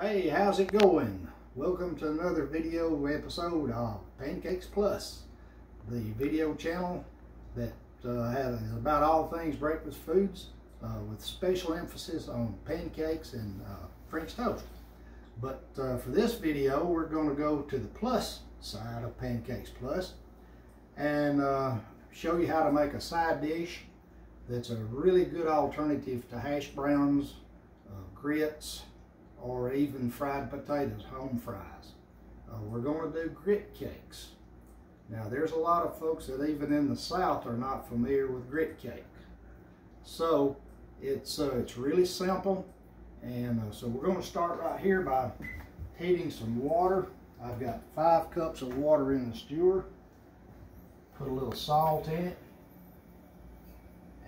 Hey, how's it going? Welcome to another video episode of Pancakes Plus, the video channel that uh, has about all things breakfast foods uh, with special emphasis on pancakes and uh, French toast. But uh, for this video, we're going to go to the plus side of Pancakes Plus and uh, show you how to make a side dish that's a really good alternative to hash browns, uh, grits, or even fried potatoes, home fries. Uh, we're going to do grit cakes. Now there's a lot of folks that even in the South are not familiar with grit cake. So it's, uh, it's really simple. And uh, so we're going to start right here by heating some water. I've got five cups of water in the stewer. Put a little salt in it.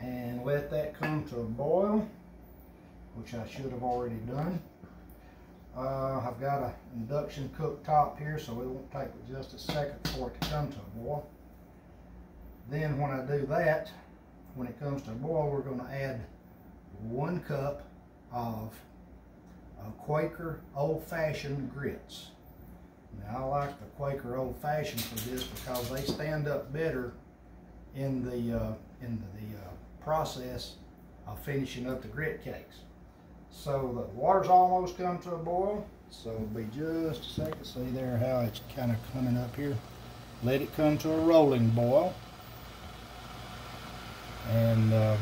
And let that come to a boil, which I should have already done. Uh, I've got an induction cooktop here, so it won't take just a second for it to come to a boil. Then when I do that, when it comes to a boil, we're going to add one cup of Quaker Old Fashioned grits. Now I like the Quaker Old Fashioned for this because they stand up better in the uh, in the uh, process of finishing up the grit cakes. So the water's almost come to a boil. So it'll be just a second. See there how it's kind of coming up here. Let it come to a rolling boil. And uh,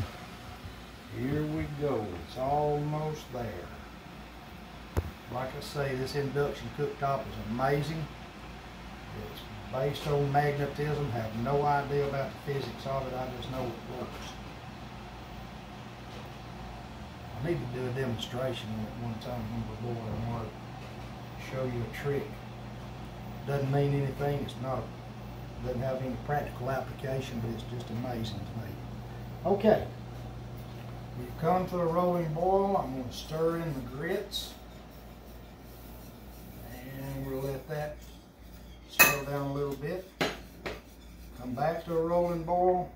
here we go. It's almost there. Like I say, this induction cooktop is amazing. It's based on magnetism. Have no idea about the physics of it. I just know it works. I need to do a demonstration at one time when we're boiling water. Show you a trick. Doesn't mean anything. It's not. Doesn't have any practical application, but it's just amazing to me. Okay. We've come to a rolling boil. I'm going to stir in the grits. And we'll let that slow down a little bit. Come back to a rolling boil.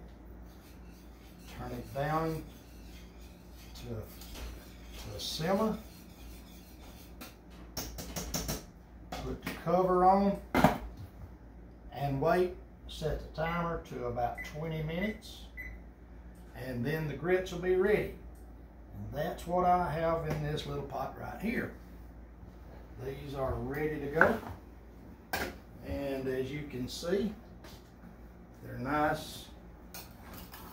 Turn it down to, a simmer. Put the cover on and wait. Set the timer to about 20 minutes and then the grits will be ready. And that's what I have in this little pot right here. These are ready to go. And as you can see, they're nice,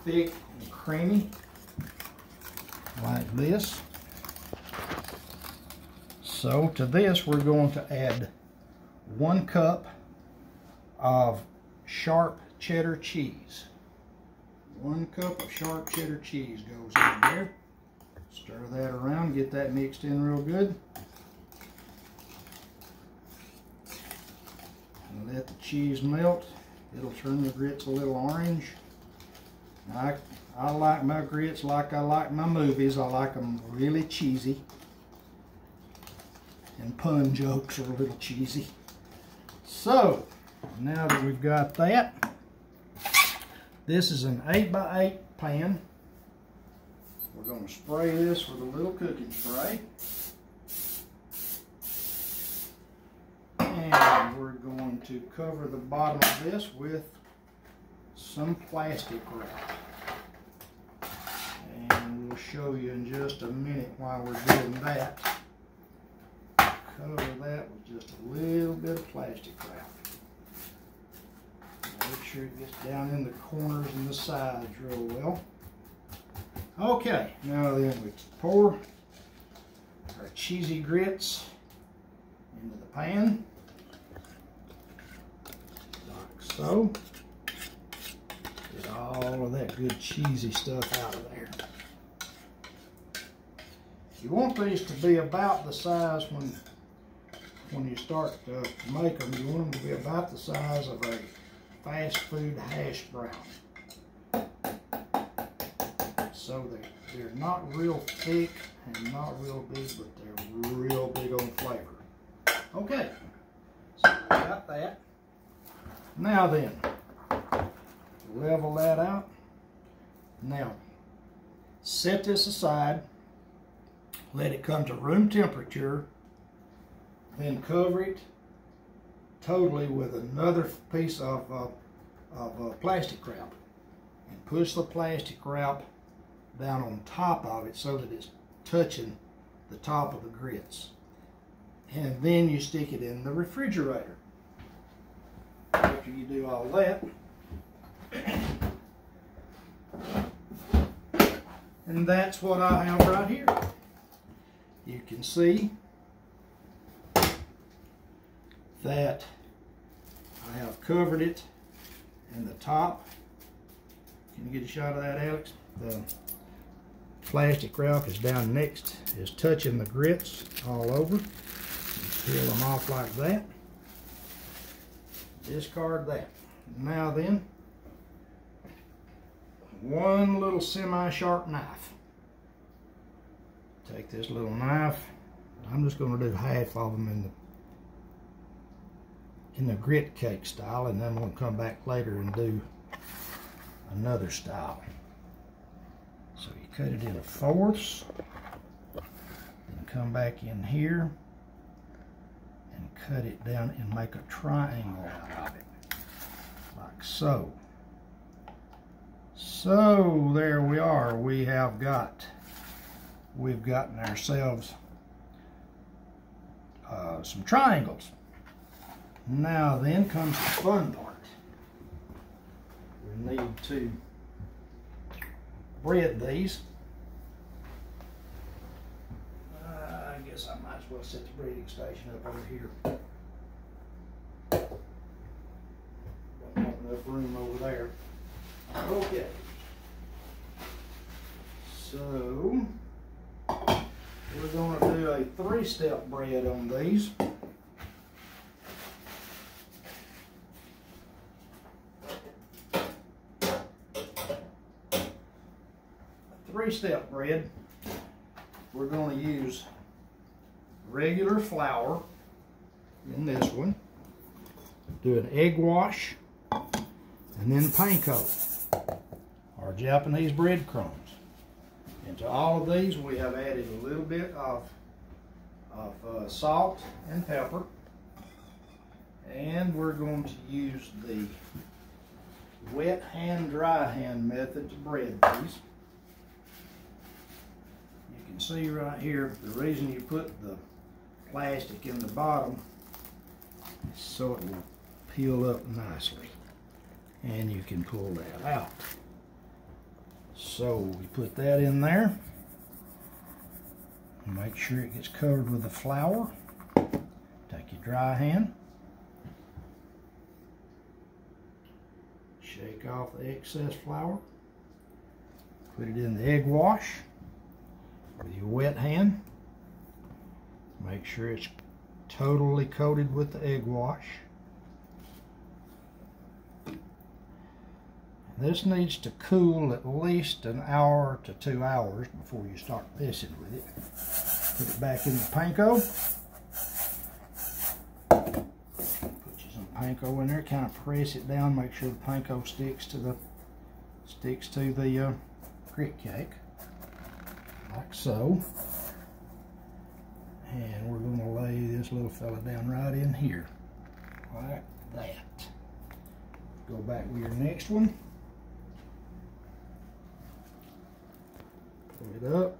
thick, and creamy, like this. So to this, we're going to add one cup of sharp cheddar cheese. One cup of sharp cheddar cheese goes in there. Stir that around, get that mixed in real good. And let the cheese melt. It'll turn the grits a little orange. I, I like my grits like I like my movies. I like them really cheesy. And pun jokes are a little cheesy. So, now that we've got that, this is an 8 by 8 pan. We're going to spray this with a little cooking spray. And we're going to cover the bottom of this with some plastic wrap. And we'll show you in just a minute why we're doing that. Cover that with just a little bit of plastic wrap. Make sure it gets down in the corners and the sides real well. Okay, now then we pour our cheesy grits into the pan, like so. Get all of that good cheesy stuff out of there. You want these to be about the size when when you start to make them, you want them to be about the size of a fast food hash brown. So they, they're not real thick and not real big, but they're real big on flavor. Okay, so got that. Now then, level that out. Now, set this aside. Let it come to room temperature then cover it totally with another piece of, uh, of uh, plastic wrap and push the plastic wrap down on top of it so that it's touching the top of the grits. And then you stick it in the refrigerator. After you do all that, and that's what I have right here. You can see that I have covered it and the top. Can you get a shot of that, Alex? The plastic wrap is down next, is touching the grits all over. Peel them off like that. Discard that. Now then, one little semi-sharp knife. Take this little knife. I'm just going to do half of them in the in the grit cake style and then we'll come back later and do another style. So you cut it into fourths and come back in here and cut it down and make a triangle out of it like so. So there we are. We have got we've gotten ourselves uh, some triangles. Now then comes the fun part. We need to bread these. Uh, I guess I might as well set the breading station up over here. Don't have enough room over there. Okay. So, we're going to do a three-step bread on these. Three-step bread, we're going to use regular flour in this one, do an egg wash, and then panko, our Japanese breadcrumbs. And to all of these, we have added a little bit of, of uh, salt and pepper. And we're going to use the wet hand, dry hand method to bread these see right here, the reason you put the plastic in the bottom is so it will peel up nicely. And you can pull that out. So we put that in there. Make sure it gets covered with the flour. Take your dry hand. Shake off the excess flour. Put it in the egg wash with your wet hand. Make sure it's totally coated with the egg wash. This needs to cool at least an hour to two hours before you start messing with it. Put it back in the panko. Put you some panko in there, kind of press it down, make sure the panko sticks to the sticks to the uh, grit cake like so. And we're going to lay this little fella down right in here, like that. Go back with your next one. Pull it up.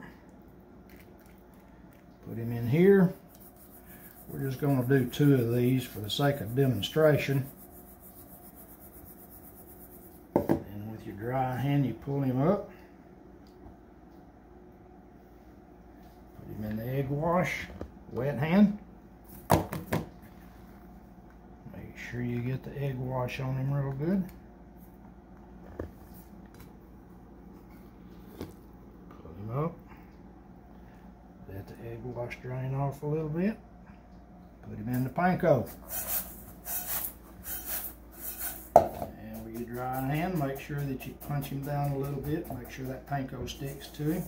Put him in here. We're just going to do two of these for the sake of demonstration. And with your dry hand, you pull him up. him in the egg wash, wet hand. Make sure you get the egg wash on him real good. Pull him up. Let the egg wash drain off a little bit. Put him in the panko. And with your dry hand, make sure that you punch him down a little bit. Make sure that panko sticks to him.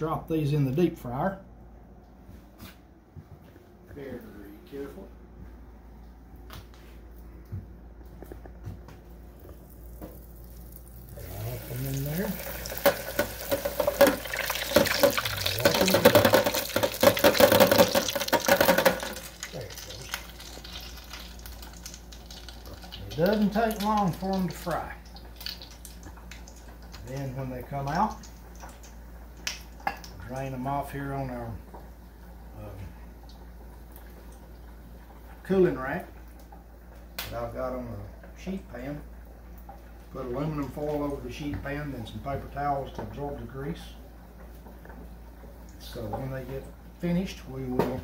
Drop these in the deep fryer. Very carefully. Drop them in there. There it goes. It doesn't take long for them to fry. Then when they come out, drain them off here on our um, cooling rack that I've got on a sheet pan. Put aluminum foil over the sheet pan, then some paper towels to absorb the grease. So when they get finished, we will.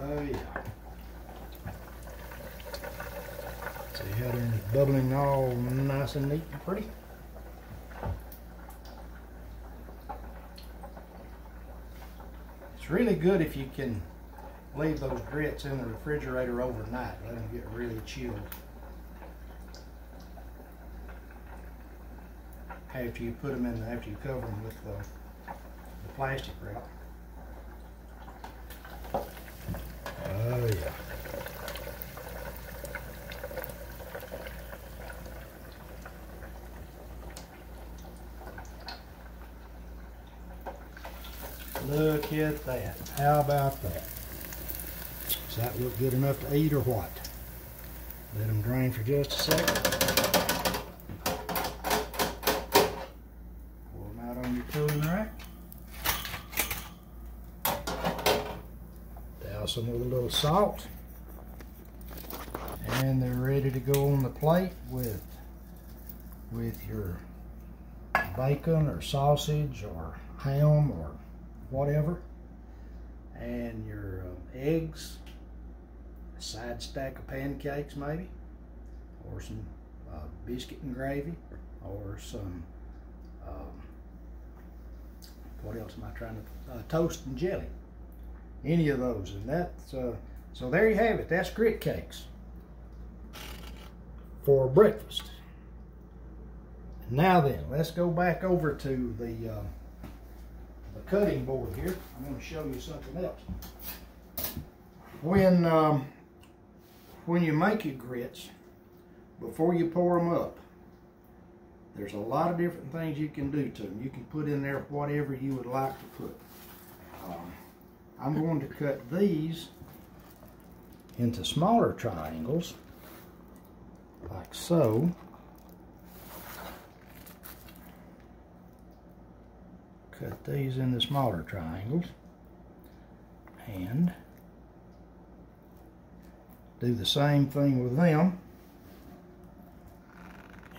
Oh yeah. See how they're bubbling all nice and neat and pretty. It's really good if you can leave those grits in the refrigerator overnight. Let them get really chilled. After you put them in, after you cover them with the, the plastic wrap. Oh yeah. Look at that. How about that? Does that look good enough to eat or what? Let them drain for just a second. Pour them out on your cooling rack. Douse them with a little salt. And they're ready to go on the plate with, with your bacon or sausage or ham or whatever, and your uh, eggs, a side stack of pancakes maybe, or some uh, biscuit and gravy, or some, um, what else am I trying to, uh, toast and jelly. Any of those, and that's, uh, so there you have it, that's grit cakes for breakfast. Now then, let's go back over to the uh, the cutting board here. I'm going to show you something else. When um, when you make your grits, before you pour them up, there's a lot of different things you can do to them. You can put in there whatever you would like to put. Um, I'm going to cut these into smaller triangles, like so. Cut these into smaller triangles and do the same thing with them.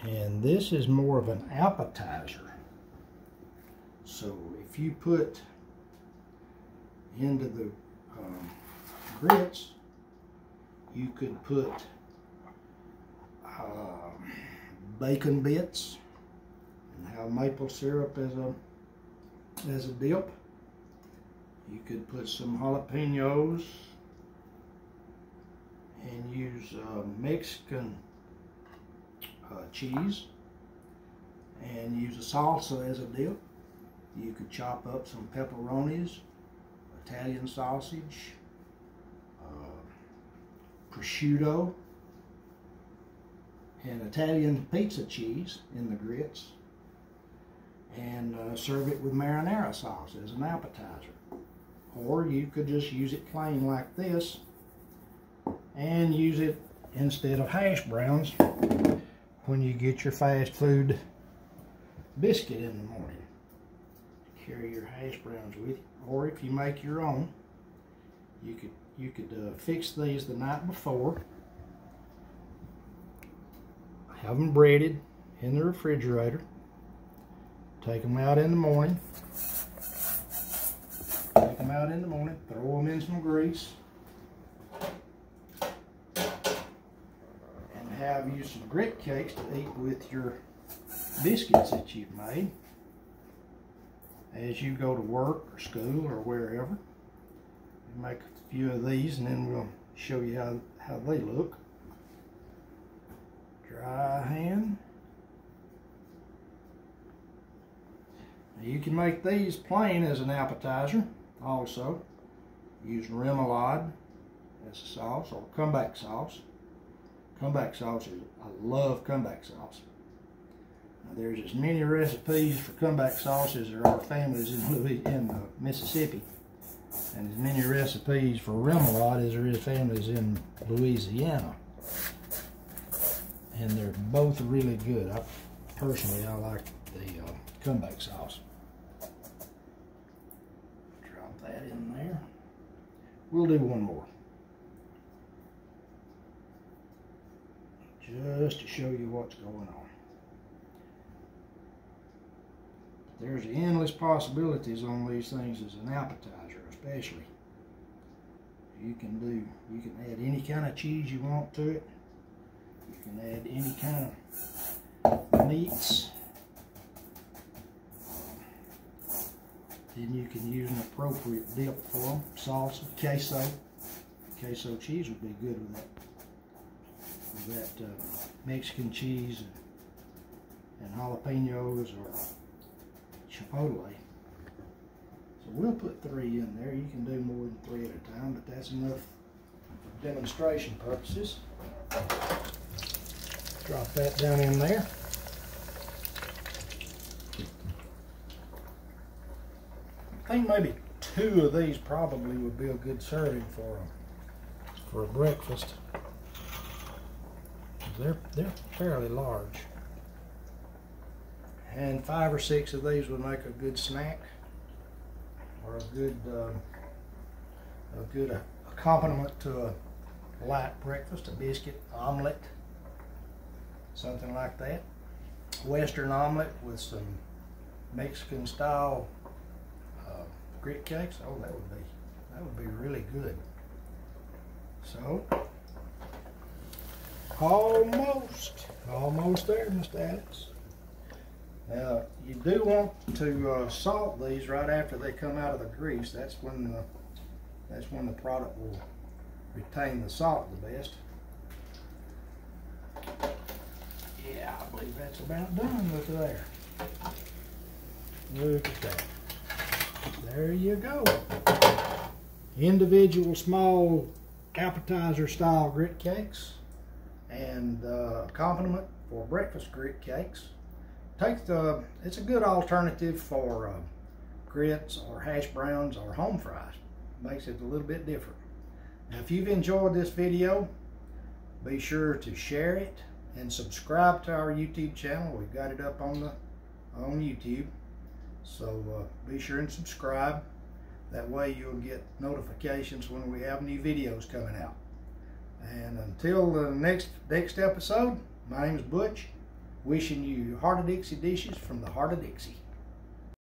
And this is more of an appetizer. So if you put into the um, grits you could put uh, bacon bits and have maple syrup as a as a dip. You could put some jalapenos and use uh, Mexican uh, cheese and use a salsa as a dip. You could chop up some pepperonis, Italian sausage, uh, prosciutto, and Italian pizza cheese in the grits and uh, serve it with marinara sauce as an appetizer. Or you could just use it plain like this and use it instead of hash browns when you get your fast food biscuit in the morning. Carry your hash browns with you. Or if you make your own, you could you could uh, fix these the night before. Have them breaded in the refrigerator. Take them out in the morning. Take them out in the morning, throw them in some grease. And have you some grit cakes to eat with your biscuits that you've made as you go to work or school or wherever. Make a few of these and then we'll show you how, how they look. Dry hand. You can make these plain as an appetizer also. using remoulade as a sauce or comeback sauce. Comeback sauce is, I love comeback sauce. Now, there's as many recipes for comeback sauce as there are families in, in uh, Mississippi. And as many recipes for remoulade as there is families in Louisiana. And they're both really good. I personally, I like the uh, comeback sauce. Drop that in there. We'll do one more. Just to show you what's going on. There's endless possibilities on these things as an appetizer, especially. You can do, you can add any kind of cheese you want to it. You can add any kind of meats. Then you can use an appropriate dip for them. Salsa, queso. Queso cheese would be good with that, with that uh, Mexican cheese and, and jalapenos or chipotle. So we'll put three in there. You can do more than three at a time, but that's enough for demonstration purposes. Drop that down in there. I think maybe two of these probably would be a good serving for a, for a breakfast. They're, they're fairly large. And five or six of these would make a good snack or a good uh, a good accompaniment to a light breakfast, a biscuit, omelet, something like that. Western omelet with some Mexican style uh, grit cakes. Oh, that would be that would be really good. So almost, almost there, Mr. Alex. Now, you do want to uh, salt these right after they come out of the grease. That's when the, that's when the product will retain the salt the best. Yeah, I believe that's about done. Look there. Look at that. There you go. Individual small appetizer style grit cakes and uh, accompaniment for breakfast grit cakes take the, it's a good alternative for uh, grits or hash browns or home fries. Makes it a little bit different. Now, if you've enjoyed this video, be sure to share it and subscribe to our YouTube channel. We've got it up on the on YouTube. So uh, be sure and subscribe. That way you'll get notifications when we have new videos coming out. And until the next next episode, my name is Butch. Wishing you Heart of Dixie dishes from the Heart of Dixie.